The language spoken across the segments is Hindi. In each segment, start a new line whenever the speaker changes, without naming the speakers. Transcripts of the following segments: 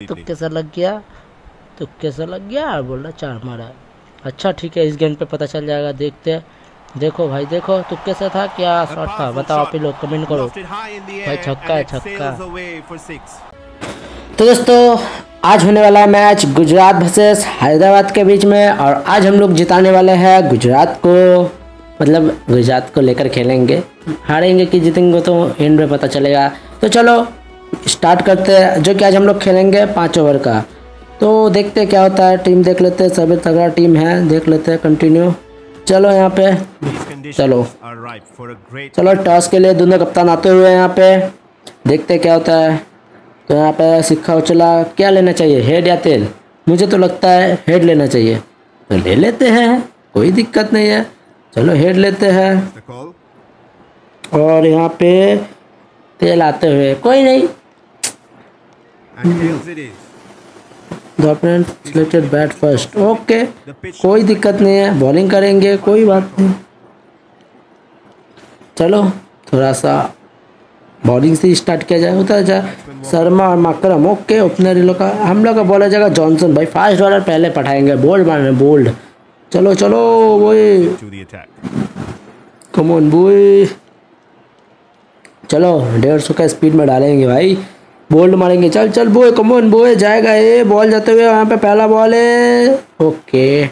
तुक्के कैसा लग गया? तुक्के कैसा लग गया? और बोल रहा चार मारा। अच्छा ठीक है इस गेंद पे पता चल जाएगा देखते हैं। देखो भाई देखो तुक्के से था क्या शॉट था? बताओ आप ही लोग कमेंट करो। भाई छक्का है छक्का। तो दोस्तों आज होने वाला है मैच गुजरात वर्सेस हैदराबाद के बीच में और आज हम लोग जिताने वाले हैं गुजरात को। मतलब गुजरात को लेकर खेलेंगे। हारेंगे कि जीतेंगे तो एंड में पता चलेगा। तो चलो स्टार्ट करते हैं, जो कि आज हम लोग खेलेंगे पाँच ओवर का। तो देखते क्या होता है, टीम देख लेते हैं, सभी तगड़ा टीम है, देख लेते हैं कंटिन्यू चलो यहाँ पे, चलो। चलो, टॉस के लिए दोनों कप्तान आते हुए यहाँ पे। देखते क्या होता है। तो यहाँ पे सिक्का उछला, क्या लेना चाहिए हेड या तेल मुझे तो लगता है हेड लेना चाहिए। तो ले लेते हैं, कोई दिक्कत नहीं है। चलो हेड लेते हैं। और यहाँ पे तेल आते हुए, कोई नहीं। सिलेक्टेड बैट फ़र्स्ट ओके कोई दिक्कत नहीं है। बॉलिंग करेंगे कोई बात नहीं। चलो थोड़ा सा बॉलिंग से स्टार्ट किया जाए। होता है शर्मा और मकरम ओके ओपनर लोग का हम लोग का बोला जाएगा जॉनसन भाई। फास्ट बॉलर पहले पठाएँगे। बोल्ड मारने बोल्ड चलो चलो बोए कमोन बोए चलो डेढ़ सौ का स्पीड में डालेंगे भाई। बोल्ड मारेंगे। चल चल बोए कमोन बोए जाएगा ये। बॉल जाते हुए वहाँ पे पहला बॉल है। ओके।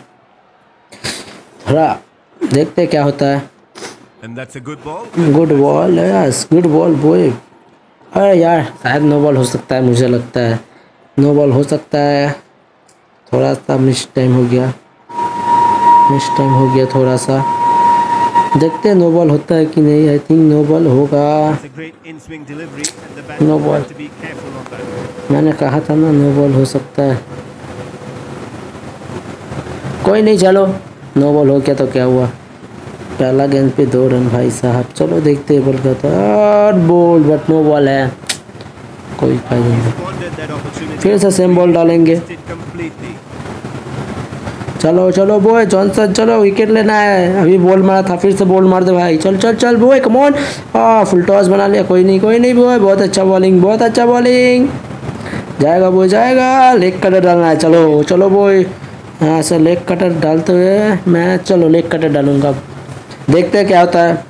थोड़ा देखते क्या होता है। Good ball yes good ball बोए। अरे यार शायद नो बॉल हो सकता है मुझे लगता है। नो बॉल हो सकता है। थोड़ा सा मिस टाइम हो गया। मिस टाइम हो गया थोड़ा सा। देखते हैं नो बॉल होता है कि नहीं। आई थिंक नो बॉल होगा नो बॉल मैंने कहा था ना नो बॉल हो सकता है। कोई नहीं चलो। नो बॉल हो गया तो क्या हुआ? पहला गेंद पे दो रन भाई साहब। चलो देखते हैं बॉल का था और बॉल बट नो बॉल है कोई फ़ायदा नहीं फिर से सेम बॉल डालेंगे। चलो चलो बोए जॉनसन चलो विकेट लेना है। अभी बॉल मारा था, फिर से बॉल मार दे भाई। चल चल चल बोए कमोन आ फुल टॉस बना लिया। कोई नहीं कोई नहीं बोए बहुत अच्छा बॉलिंग बहुत अच्छा बॉलिंग जाएगा बोए जाएगा। लेग कटर डालना है। चलो चलो बोए हाँ सर लेग कटर डालते हुए मैं, चलो लेग कटर डालूँगा। देखते क्या होता है।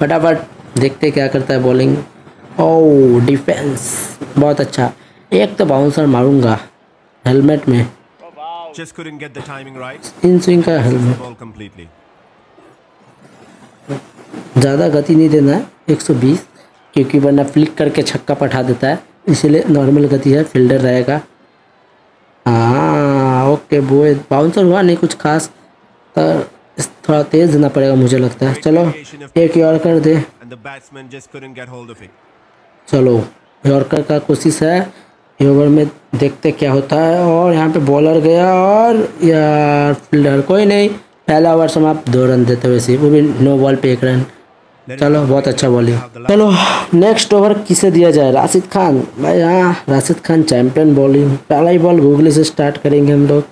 फटाफट देखते क्या करता है बॉलिंग ओ डिफेंस बहुत अच्छा। एक तो बाउंसर मारूँगा। हेलमेट में।
Just couldn't get the timing right.
In swing का
completely.
ज़्यादा गति नहीं देना है 120 क्योंकि वरना फ्लिक करके छक्का पठा देता है इसीलिए नॉर्मल गति है फील्डर रहेगा हाँ ओके बोए बाउंसर हुआ नहीं कुछ खास थोड़ा तेज़ देना पड़ेगा मुझे लगता है चलो एक यॉर्कर दे
of it.
चलो यॉर्कर का कोशिश है ये ओवर में देखते क्या होता है और यहाँ पे बॉलर गया और यार फील्डर कोई नहीं। पहला ओवर समाप्त। दो रन देते हुए सी वो भी नो बॉल पे एक रन चलो, बहुत अच्छा बॉलिंग चलो नेक्स्ट ओवर किसे दिया जाए? राशिद खान। भाई हाँ राशिद खान चैंपियन बॉलिंग पहला ही बॉल गूगली से स्टार्ट करेंगे हम लोग।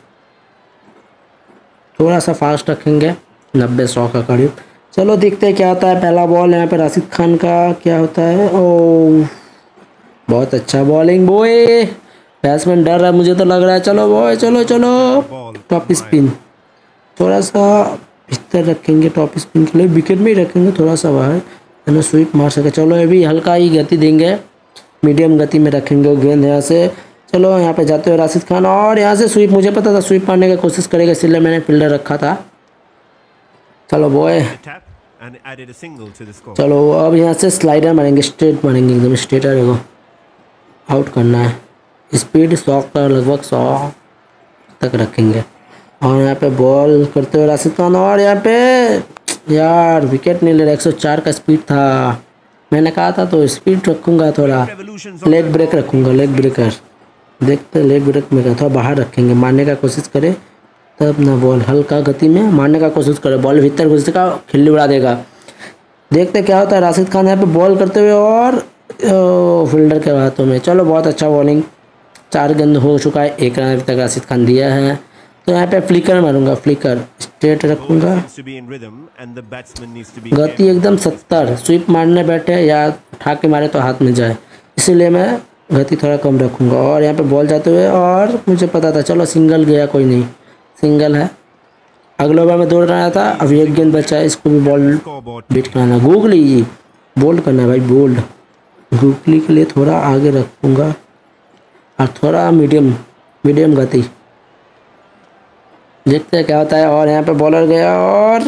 थोड़ा सा फास्ट रखेंगे। नब्बे, सौ का करीब। चलो, देखते हैं क्या होता है। पहला बॉल यहाँ पे राशिद खान का क्या होता है? ओ बहुत अच्छा बॉलिंग बॉय बैट्समैन डर रहा है मुझे तो लग रहा है। चलो बॉय चलो चलो। टॉप स्पिन थोड़ा सा भीतर रखेंगे टॉप स्पिन के लिए। विकेट में ही रखेंगे थोड़ा सा बाहर है। ना स्वीप मार सके। चलो अभी हल्का ही गति देंगे। मीडियम गति में रखेंगे गेंद यहाँ से। चलो यहाँ पे जाते हुए राशिद खान। और यहाँ से स्वीप मुझे पता था स्वीप मारने की कोशिश करेगा इसलिए मैंने फील्डर रखा था। चलो बॉय. चलो अब यहाँ से स्लाइडर मारेंगे। स्ट्रेट मारेंगे एकदम स्ट्रेटर को आउट करना है। स्पीड सौ का लगभग सौ तक रखेंगे। और यहाँ पे बॉल करते हुए राशिद खान, और यहाँ पे यार विकेट नहीं ले रहा, एक सौ चार का स्पीड था। मैंने कहा था तो स्पीड रखूँगा थोड़ा। लेग ब्रेक रखूँगा लेग ब्रेकर देखते लेग ब्रेक में थोड़ा बाहर रखेंगे। मारने का कोशिश करें, तब ना बॉल हल्का गति में, मारने का कोशिश करे। बॉल भीतर घुस का खिल्ली उड़ा देगा। देखते क्या होता है राशिद खान यहाँ पे बॉल करते हुए, और फील्डर के हाथों में। चलो, बहुत अच्छा बॉलिंग चार गेंद हो चुका है, एक रन अभी तक राशिद खान दिया है। तो यहाँ पे फ्लिकर मारूँगा फ्लिकर स्ट्रेट रखूँगा। गति एकदम सत्तर। स्वीप मारने बैठे या उठा के मारे तो हाथ में जाए। इसीलिए मैं गति थोड़ा कम रखूँगा। और यहाँ पे बॉल जाते हुए और मुझे पता था, चलो सिंगल गया, कोई नहीं। सिंगल है। अगले ओवर में दौड़ रहा था अभी एक गेंद बचा है, इसको भी बॉल बीट कराना। गूगली बोल्ड करना है भाई बोल्ड गूगली के लिए थोड़ा आगे रखूँगा। और थोड़ा मीडियम मीडियम गति। देखते हैं क्या होता है। और यहाँ पे बॉलर गया और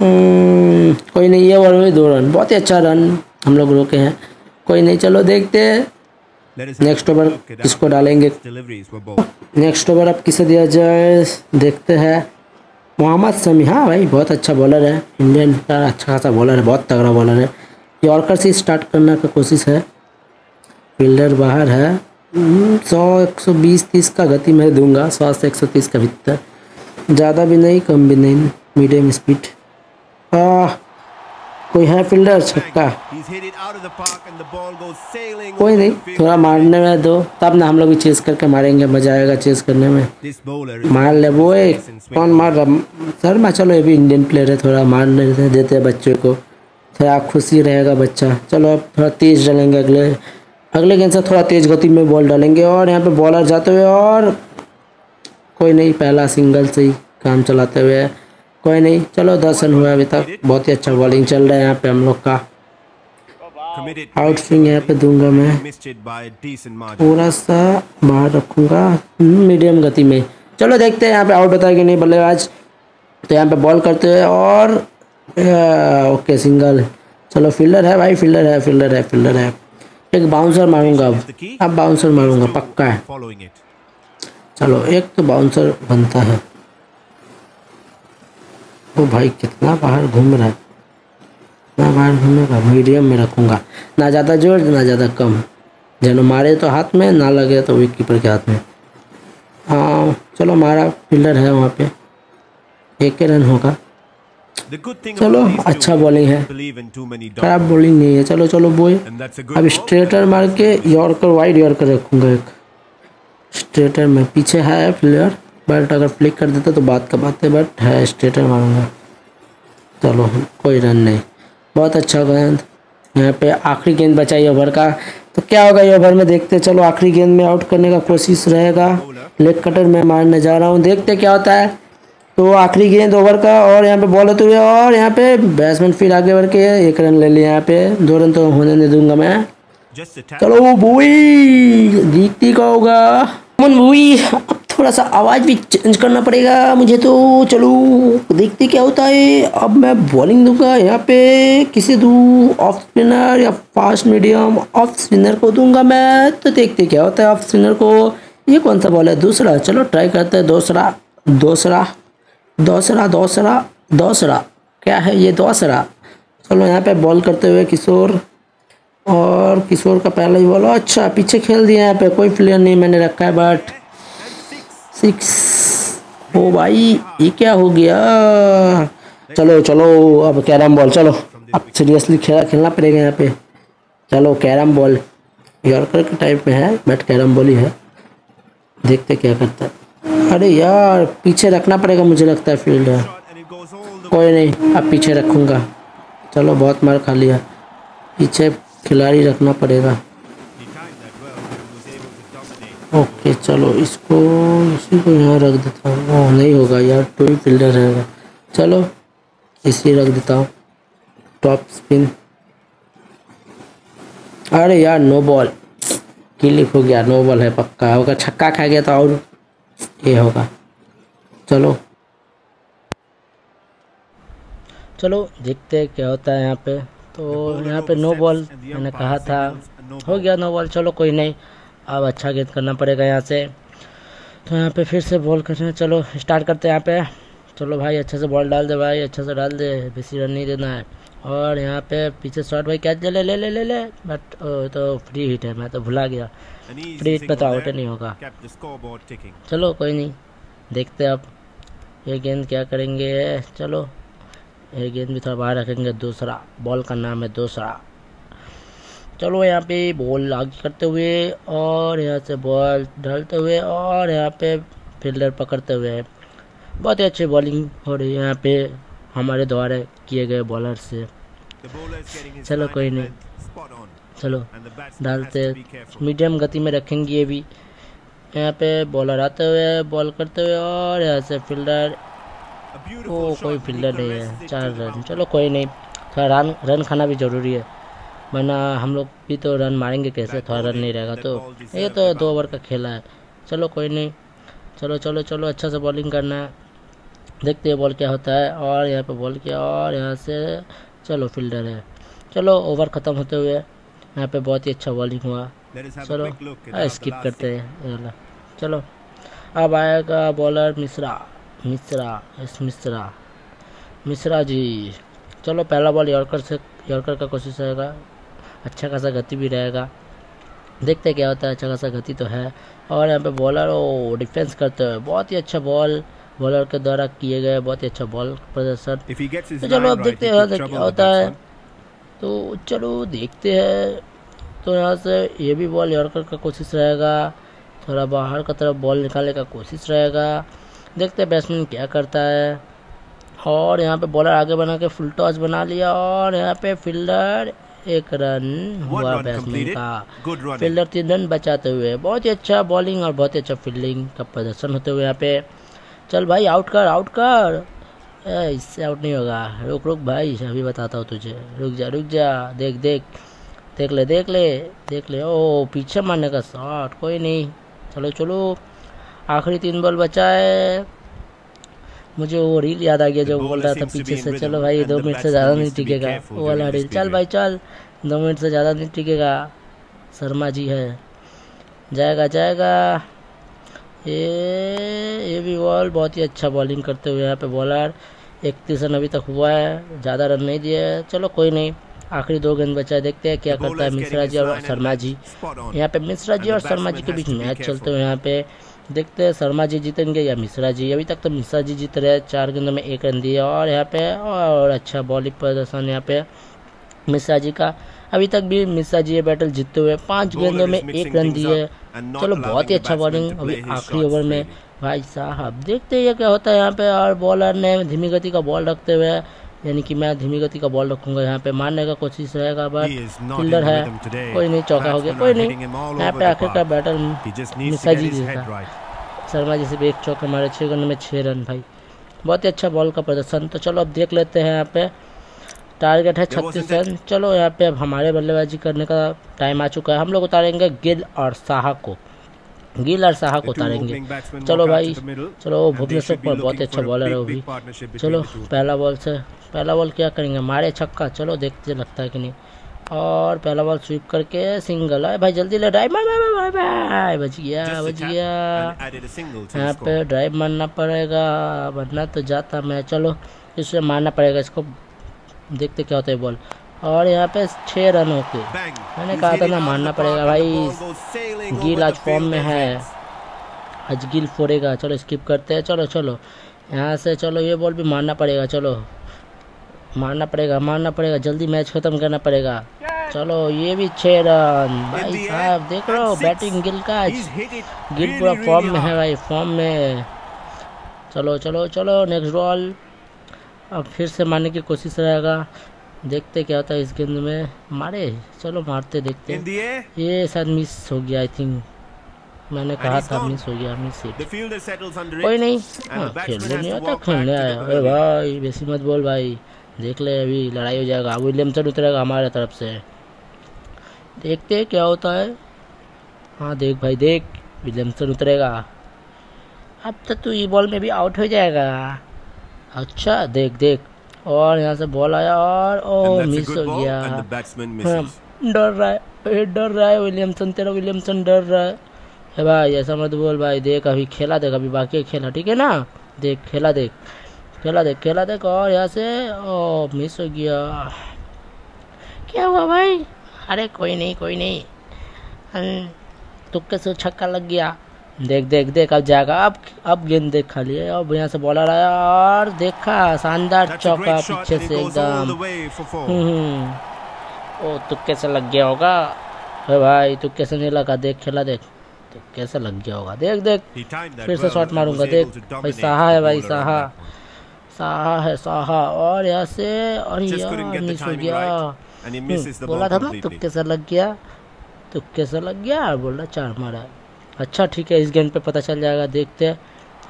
हम्म, कोई नहीं ये ओवर में दो रन बहुत ही अच्छा रन हम लोग रोके हैं। कोई नहीं चलो देखते हैं। नेक्स्ट ओवर किसको डालेंगे. नेक्स्ट ओवर अब किसे दिया जाए देखते हैं। मोहम्मद समी हाँ भाई बहुत अच्छा बॉलर है। इंडियन का अच्छा खासा बॉलर है बहुत तगड़ा बॉलर है। यॉर्कर से स्टार्ट करने का कोशिश है। फील्डर बाहर है। हम्म, सौ एक सौ बीस तीस का गति मैं दूँगा। सौ से एक सौ तीस का भीतर ज़्यादा भी नहीं कम भी नहीं। Medium speed. कोई है फील्डर? छक्का. कोई नहीं थोड़ा मारने में दो। तब ना हम लोग भी चेस करके मारेंगे। मज़ा आएगा चेस करने में। मार ले वो एक। कौन मार रहा? शर्मा चलो ये भी इंडियन प्लेयर है थोड़ा देते- देते हैं बच्चों को। थोड़ा खुशी रहेगा बच्चा। चलो अब थोड़ा तेज डालेंगे अगले। अगले गेंद से थोड़ा तेज गति में बॉल डालेंगे और यहाँ पे बॉलर जाते हुए और कोई नहीं पहला सिंगल से ही काम चलाते हुए कोई नहीं चलो दस रन हुआ अभी तक। बहुत ही अच्छा बॉलिंग चल रहा है यहाँ पे हम लोग का। आउट स्विंग यहाँ पे दूँगा मैं. थोड़ा सा बाहर रखूँगा मीडियम गति में। चलो देखते हैं यहाँ पे आउट बताया कि नहीं बल्लेबाज तो यहाँ पे बॉल करते हुए और ओके सिंगल चलो फील्डर है भाई फील्डर है फील्डर है फील्डर है. एक बाउंसर मारूँगा अब. अब बाउंसर मारूँगा पक्का है. चलो एक तो बाउंसर बनता है. ओ भाई कितना बाहर घूम रहा है. मैं बाहर घूमेगा मीडियम में रखूँगा. ना ज़्यादा ज़ोर ना ज़्यादा कम. जनो मारे तो हाथ में ना लगे तो विक कीपर के हाथ में. हाँ चलो हमारा फील्डर है वहाँ पे. एक ही रन होगा. चलो अच्छा बॉलिंग है. खराब बॉलिंग नहीं है। चलो चलो
good
अब स्ट्रेटर मार के यॉर्कर वाइड यॉर्कर रखूँगा एक। स्ट्रेटर में पीछे है प्लेयर बट अगर फ्लिक कर देता तो बात का बात है बट है स्ट्रेटर मारूँगा। चलो कोई रन नहीं। बहुत अच्छा गेंद यहाँ पे आखिरी गेंद बचाई ओवर का। तो क्या होगा ये ओवर में? देखते चलो आखिरी गेंद में आउट करने का कोशिश रहेगा। लेग कटर में मारने जा रहा हूँ। देखते क्या होता है। तो आखिरी गेंद ओवर का और यहाँ पे बॉल होते हुए और यहाँ पे बैट्समैन फिर आगे बढ़ के एक रन ले लिया यहाँ पे। दो रन तो होने नहीं दूँगा मैं. चलो बुई जीतती का होगा। मन बुई अब थोड़ा सा आवाज़ भी चेंज करना पड़ेगा मुझे तो। चलो देखते क्या होता है। अब मैं बॉलिंग दूँगा यहाँ पे। किसे दूँ? ऑफ़ स्पिनर या फास्ट मीडियम ऑफ़ स्पिनर को दूँगा मैं। तो देखते क्या होता है ऑफ़ स्पिनर को। ये कौन सा बॉल है? दूसरा। चलो ट्राई करते हैं। दूसरा। दूसरा। दूसरा दूसरा दूसरा। क्या है ये दूसरा? चलो यहाँ पे बॉल करते हुए किशोर और किशोर का पहला ही बॉल अच्छा पीछे खेल दिया यहाँ पे। कोई प्लेयर नहीं मैंने रखा है बट सिक्स ओ भाई, ये क्या हो गया? चलो चलो, अब कैरम बॉल चलो, अब सीरियसली खेला खेलना पड़ेगा यहाँ पे। चलो, कैरम बॉल यॉर्कर के टाइप में है बट कैरम बॉल ही है। देखते क्या करता है। अरे यार, पीछे रखना पड़ेगा मुझे लगता है फ़ील्ड है कोई नहीं, अब पीछे रखूँगा। चलो, बहुत मार खा लिया। पीछे खिलाड़ी रखना पड़ेगा. ओके, चलो, इसको, इसी को यहाँ रख देता हूँ। ओह, नहीं होगा यार, टू ही फील्डर रहेगा। चलो, इसी रख देता हूँ। Top spin. अरे यार, नो बॉल। क्लिक हो गया, नो बॉल है पक्का। अगर छक्का खा गया तो और ये होगा। चलो। चलो देखते हैं क्या होता है यहाँ पे। तो यहाँ पे नो बॉल मैंने कहा था। हो गया नो बॉल चलो कोई नहीं। अब अच्छा गेंद करना पड़ेगा यहाँ से। तो यहाँ पे फिर से बॉल करना है। चलो स्टार्ट करते हैं यहाँ पे। चलो भाई अच्छे से बॉल डाल दे भाई अच्छे से डाल दे। बेसी रन नहीं देना है। और यहाँ पे पीछे शॉट भाई कैच ले ले ले ले ले। ले बट तो फ्री हिट है मैं तो भुला गया। फ्री हिट पे तो आउट नहीं होगा. चलो कोई नहीं। देखते अब ये गेंद क्या करेंगे। चलो ये गेंद भी थोड़ा बाहर रखेंगे। दूसरा बॉल का नाम है दूसरा। चलो यहाँ पे बॉल आगे करते हुए और यहाँ से बॉल डालते हुए और यहाँ पे फील्डर पकड़ते हुए। बहुत ही अच्छी बॉलिंग हो रही है यहाँ पे। हमारे द्वारा किए गए बॉलर से। चलो कोई नहीं. चलो डालते. मीडियम गति में रखेंगे ये भी। यहाँ पे बॉलर आते हुए बॉल करते हुए और यहाँ से फील्डर ओ कोई फील्डर नहीं है। चार रन चलो कोई नहीं। थोड़ा रन रन खाना भी ज़रूरी है। वरना हम लोग भी तो रन मारेंगे कैसे? थोड़ा रन नहीं रहेगा तो। ये तो दो ओवर का खेला है। चलो कोई नहीं। चलो चलो चलो अच्छा से बॉलिंग करना है। देखते हैं बॉल क्या होता है। और यहाँ पे बॉल किया और यहाँ से चलो फील्डर है। चलो ओवर ख़त्म होते हुए यहाँ पे बहुत ही अच्छा बॉलिंग हुआ। चलो
at
हाँ, स्किप करते हैं चलो अब आएगा बॉलर मिश्रा मिश्रा एस मिश्रा मिश्रा जी। चलो पहला बॉल यॉर्कर से यॉर्कर का कोशिश रहेगा। अच्छा खासा गति भी रहेगा। देखते क्या होता है अच्छा खासा गति तो है। और यहाँ पे बॉलर ओ डिफेंस करते हुए बहुत ही अच्छा बॉल बॉलर के द्वारा किए गए बहुत ही अच्छा बॉल प्रदर्शन। तो चलो अब देखते हैं यहाँ से क्या होता है तो चलो देखते हैं। तो यहाँ से ये भी बॉल यॉर्कर का कोशिश रहेगा। थोड़ा बाहर का तरफ़ बॉल निकालने का कोशिश रहेगा। देखते हैं बैट्समैन क्या करता है। और यहाँ पे बॉलर आगे बना के फुल टॉस बना लिया और यहाँ पे फील्डर एक रन हुआ बैट्समैन का। फील्डर तीन रन बचाते हुए। बहुत ही अच्छा बॉलिंग और बहुत ही अच्छा फील्डिंग का प्रदर्शन होते हुए यहाँ पे। चल भाई आउट कर आउट कर। ए, इससे आउट नहीं होगा। रुक रुक भाई अभी बताता हूँ तुझे। रुक जा रुक जा। देख देख। देख ले देख ले। देख ले। ओ पीछे मारने का शॉट। कोई नहीं। चलो चलो। आखिरी तीन बॉल बचा है। मुझे वो रील याद आ गया जो बोल रहा था पीछे से। चलो भाई दो मिनट से ज़्यादा नहीं टिकेगा। वो वाला रील चल भाई चल। दो मिनट से ज़्यादा नहीं टिकेगा। शर्मा जी है। जाएगा जाएगा। ये ये भी बॉल बहुत ही अच्छा बॉलिंग करते हुए यहाँ पे बॉलर इकतीस रन अभी तक हुआ है ज़्यादा रन नहीं दिए चलो कोई नहीं आखिरी दो गेंद बचा है देखते हैं क्या करता है मिश्रा जी और शर्मा जी। यहाँ पे मिश्रा जी और शर्मा जी के बीच मैच चलते हुए यहाँ पे देखते हैं शर्मा जी जीतेंगे या मिश्रा जी। अभी तक तो मिश्रा जी जीत रहे हैं चार गेंदों में एक रन दिए और यहाँ पे और अच्छा बॉलिंग प्रदर्शन यहाँ पे मिश्रा जी का। अभी तक भी मिश्रा जी ये बैटल जीतते हुए पाँच गेंदों में एक रन दिए चलो बहुत ही अच्छा बॉलिंग अभी आखिरी ओवर में। भाई साहब देखते हैं क्या होता है यहाँ पे। और बॉलर ने धीमी गति का बॉल रखते हुए यानी कि मैं धीमी गति का बॉल रखूँगा यहाँ पे। मारने का कोशिश रहेगा बट फील्डर है। कोई नहीं चौका हो गया। कोई नहीं। यहाँ पे आखिर का. बैटल मिश्रा जी जीता शर्मा जी से भी एक चौका मारे छः गेंद में छः रन भाई। बहुत ही अच्छा बॉल का प्रदर्शन। तो चलो अब देख लेते हैं यहाँ पे। टारगेट है छत्तीस रन। चलो यहाँ पे अब हमारे बल्लेबाजी करने का टाइम आ चुका है। हम लोग उतारेंगे गिल और साहा को। गिल और साहा को उतारेंगे। चलो भाई चलो भुवनेश्वर पर बहुत अच्छा बॉलर है वो भी। चलो पहला बॉल से पहला बॉल क्या करेंगे? मारे छक्का। चलो देखते लगता है कि नहीं। और पहला बॉल स्वीप करके सिंगल है भाई जल्दी ले ड्राइव मार मार मार मार बच गया बच गया। यहाँ पे ड्राइव मारना पड़ेगा वरना तो जाता मैं चलो इसे मारना पड़ेगा इसको। देखते क्या होता है बॉल। और यहाँ पे छः रन होके।
Bang.
मैंने कहा था ना मारना पड़ेगा भाई। गिल आज फॉर्म में है। आज गिल फोड़ेगा। चलो स्किप करते हैं। चलो चलो। यहाँ से चलो ये बॉल भी मारना पड़ेगा। चलो। मारना पड़ेगा मारना पड़ेगा। जल्दी मैच खत्म करना पड़ेगा। चलो ये भी छः रन। भाई साहब देख रहे हो बैटिंग गिल का गिल पूरा फॉर्म में है भाई फॉर्म में। चलो चलो चलो नेक्स्ट बॉल अब फिर से मारने की कोशिश रहेगा। देखते क्या होता है इस गेंद में। मारे। चलो मारते देखते। ये शायद मिस हो गया आई थिंक मैंने कहा था मिस हो गया मिस कोई नहीं। हाँ खेलने नहीं आता खेलने आया। अरे भाई बेसी मत बोल भाई। देख ले अभी लड़ाई हो जाएगा। विलियमसन उतरेगा हमारे तरफ़ से। देखते क्या होता है। हाँ देख भाई देख। विलियमसन उतरेगा। अब तो तू ई बॉल में भी आउट हो जाएगा। अच्छा देख देख। और यहाँ से बॉल आया और ओ
a
मिस हो गया। हाँ. डर रहा है डर रहा है विलियमसन तेरा विलियमसन डर रहा है। ए भाई ऐसा मत बोल भाई देख अभी खेला देख अभी बाकी खेला ठीक है ना? देख खेला देख। खेला देख खेला देख और यहाँ से ओ मिस हो गया। क्या हुआ भाई? अरे कोई नहीं कोई नहीं। हम्म, तुक्के से छक्का लग गया। देख देख देख अब जाएगा। अब अब गेंद देख खाली है। अब यहाँ से बॉलर आया और देखा शानदार चौका पीछे से एकदम।
four.
हम्म ओ तुक्के से लग गया होगा। अरे भाई तुक्के से नहीं लगा। देख खेला देख। तुक्के से लग गया होगा। देख देख। फिर से शॉट मारूँगा। देख। भाई साहा है भाई साहा। साहा है साहा। और यहाँ से और मिस हो गया।
ball
बोला था ना
completely.
तुक्के से लग गया। तुक्के से लग गया और बोला चार मारा। अच्छा ठीक है इस गेंद पे पता चल जाएगा देखते हैं।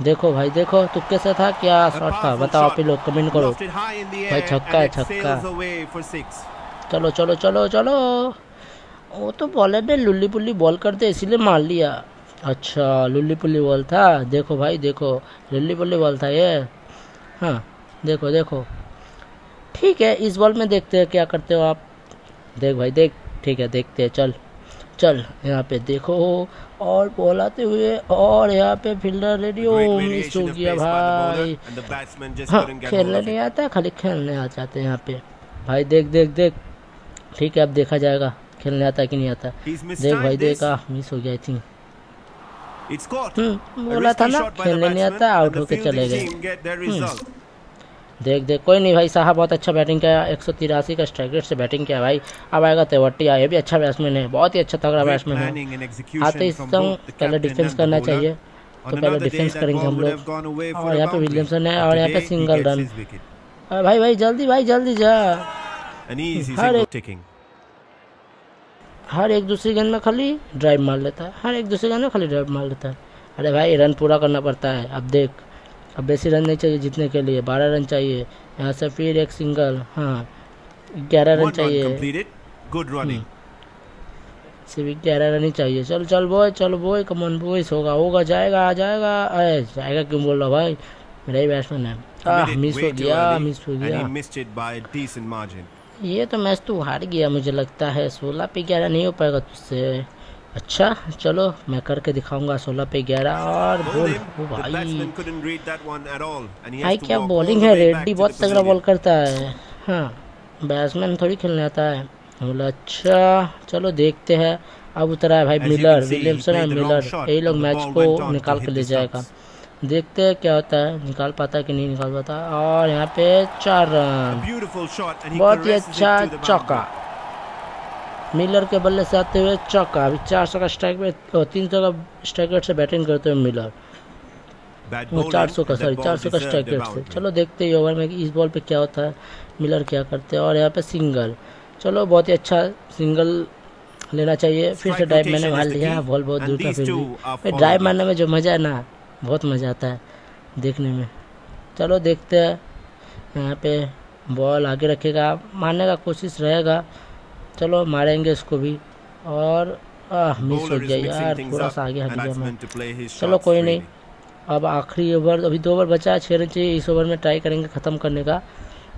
देखो भाई देखो तुक्के से था क्या शॉट था बताओ आप ही लोग कमेंट करो। भाई छक्का है, छक्का। चलो चलो चलो चलो। वो तो बॉलर ने लुल्ली पुल्ली बॉल करते इसीलिए मार लिया। अच्छा लुल्ली पुल्ली बॉल था। देखो भाई देखो लुल्ली पुल्ली बॉल था ये। हाँ देखो देखो। ठीक है इस बॉल में देखते हैं क्या करते हो आप। देख भाई देख। ठीक है देखते हैं चल। चल यहाँ पे देखो और बोलाते हुए और यहाँ पे फील्डर
रेडियो
गया भाई। हाँ, खेलने नहीं आता खाली खेलने आ जाते यहाँ पे। भाई देख देख देख। ठीक है अब देखा जाएगा खेलने आता कि नहीं आता। देख भाई देख आ मिस हो गया आई थिंक हम्म, बोला था ना खेलने नहीं आता आउट होके चले गए। देख देख कोई नहीं भाई साहब बहुत अच्छा बैटिंग किया एक सौ तिरासी का स्ट्राइक रेट से बैटिंग किया भाई। अब आएगा तेवटिया ये भी अच्छा बैट्समैन है बहुत ही अच्छा तगड़ा बैट्समैन है। आते इस पहले डिफेंस करना चाहिए तो पहले डिफेंस करेंगे हम लोग। और यहाँ पे विलियमसन है और यहाँ पे सिंगल रन भाई भाई जल्दी भाई जल्दी जा। हर एक- हर एक दूसरी गेंद में खाली ड्राइव मार लेता है हर एक दूसरी गेंद में खाली ड्राइव मार लेता है। अरे भाई रन पूरा करना पड़ता है अब देख। अब बेसी रन नहीं चाहिए जीतने के लिए। बारह रन चाहिए। यहाँ से फिर एक सिंगल। हाँ ग्यारह रन चाहिए।
completed. Good running.
सिर्फ़ ग्यारह रन ही चाहिए। चल चल बॉय चल बॉय कमन बॉयस होगा होगा जाएगा आ जाएगा। अरे जाएगा क्यों बोल रहा भाई? मेरा ही बैट्समैन है। आह मिस हो गया मिस हो गया. ये तो मैच तू हार गया मुझे लगता है। सोलह पे ग्यारह नहीं हो पाएगा तुझसे। अच्छा चलो मैं करके दिखाऊँगा सोलह पे ग्यारह और बोल ओ भाई। भाई क्या बॉलिंग है? रेड्डी बहुत तगड़ा बॉल करता है। हाँ बैट्समैन थोड़ी खेलने आता है। बोला अच्छा चलो देखते हैं। अब उतरा है भाई मिलर विलियमसन और मिलर यही लोग मैच को निकाल
कर
ले जाएगा। देखते हैं क्या होता है। निकाल पाता है कि नहीं निकाल पाता? और यहाँ पे चार रन। बहुत ही अच्छा चौका। मिलर के बल्ले से आते हुए चौका अभी चार सौ का स्ट्राइक में तीन सौ का स्ट्राइक रेट से बैटिंग करते हुए मिलर वो चार सौ का सॉरी चार सौ का स्ट्राइक रेट से। चलो देखते हैं ओवर में इस बॉल पे क्या होता है मिलर क्या करते हैं और यहाँ पे सिंगल चलो बहुत ही अच्छा सिंगल लेना चाहिए। फिर से ड्राइव मैंने मार लिया बॉल बहुत दूर था फिर भी। ड्राइव मारने में जो मज़ा है ना बहुत मज़ा आता है देखने में। चलो देखते हैं। यहाँ पे बॉल आगे रखेगा। मारने का कोशिश रहेगा। चलो मारेंगे इसको भी। और मिस हो गया यार थोड़ा सा आगे हट गया मैं। चलो कोई नहीं अब आखिरी ओवर अभी दो ओवर बचा है छः रन चाहिए इस ओवर में ट्राई करेंगे ख़त्म करने का।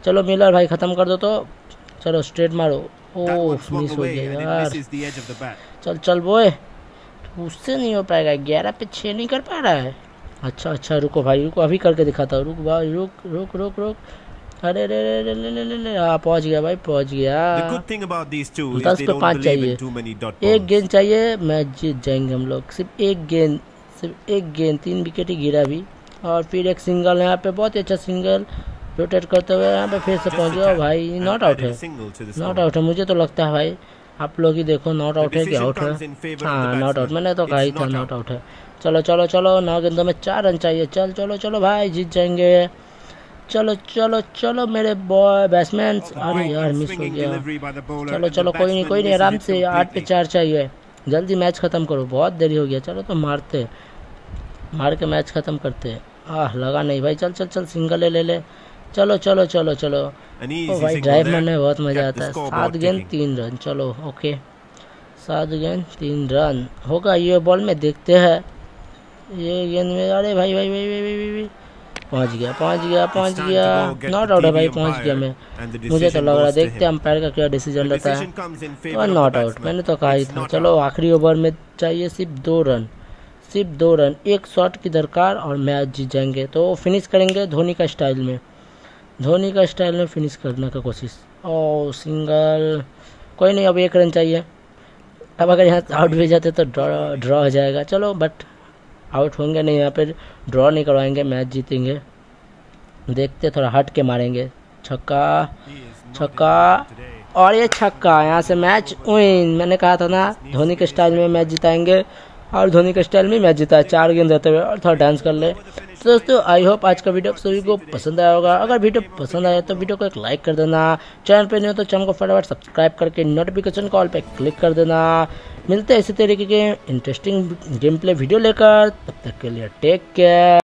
चलो मिलर भाई ख़त्म कर दो तो। चलो स्ट्रेट मारो। ओह मिस हो गया यार. चल चल बोए उससे नहीं हो पाएगा ग्यारह पे छः नहीं कर पा रहा है। अच्छा अच्छा रुको भाई रुको अभी करके दिखाता हूँ। रुक भाई रुक रुक रुक रुक। अरे रे रे रे ले हाँ पहुँच गया भाई पहुँच गया। दस पे पाँच चाहिए। एक गेंद चाहिए मैच जीत जाएँगे हम लोग। सिर्फ़ एक गेंद सिर्फ़ एक गेंद तीन विकेट ही गिरा भी और फिर एक सिंगल है यहाँ पे बहुत ही अच्छा सिंगल रोटेट करते हुए यहाँ पे फिर से पहुँच गया। भाई नॉट आउट है। नॉट आउट है मुझे तो लगता है भाई आप लोग ही देखो नॉट आउट है कि आउट है। हाँ नॉट आउट मैंने तो कहा ही था नॉट आउट है। चलो चलो चलो नौ गेंदों में चार रन चाहिए। चल चलो चलो भाई जीत जाएँगे। चलो चलो चलो मेरे बॉय बैट्समैन अरे यार मिस हो गया। चलो चलो कोई नहीं कोई नहीं आराम से आठ पे चार चाहिए जल्दी मैच ख़त्म करो बहुत देरी हो गया। चलो तो मारते मार के मैच ख़त्म करते आह लगा नहीं भाई चल चल चल सिंगल ले ले चलो चलो चलो चलो। ओ भाई ड्राइव मारने में बहुत मज़ा आता है। सात गेंद तीन रन। चलो ओके सात गेंद तीन रन। होगा ये बॉल में देखते हैं। ये गेंद में अरे भाई भाई भाई भाई भाई, भाई, भाई। पहुँच गया पहुँच गया पहुँच गया। नॉट आउट है भाई पहुँच गया मैं। मुझे तो लग रहा देखते हैं अंपायर का क्या डिसीज़न रहता है। और नॉट आउट मैंने तो कहा ही था। चलो आखिरी ओवर में चाहिए सिर्फ़ दो रन। सिर्फ़ दो रन एक शॉट की दरकार और मैच जीत जाएँगे तो फिनिश करेंगे धोनी का स्टाइल में। धोनी का स्टाइल में फिनिश करने का कोशिश। और सिंगल कोई नहीं अब एक रन चाहिए। अब अगर यहाँ आउट भी जाते तो ड्रॉ ड्रॉ हो जाएगा। चलो बट आउट होंगे, नहीं, यहाँ पर ड्रॉ नहीं करवाएँगे मैच जीतेंगे। देखते थोड़ा हट के मारेंगे। छक्का छक्का. और ये छक्का, यहाँ से मैच विन मैंने कहा था ना, धोनी के स्टाइल में मैच जिताएँगे। और धोनी के स्टाइल में मैच जीता चार गेंद रहते हुए और थोड़ा डांस कर ले। तो दोस्तों आई होप आज का वीडियो सभी को पसंद आया होगा। अगर वीडियो पसंद आया तो वीडियो को एक लाइक कर देना। चैनल पर नहीं हो तो चैनल को फटाफट सब्सक्राइब करके नोटिफिकेशन कॉल पर क्लिक कर देना। मिलते हैं इसी तरीके के इंटरेस्टिंग गेम प्ले वीडियो लेकर। तब तक के लिए टेक केयर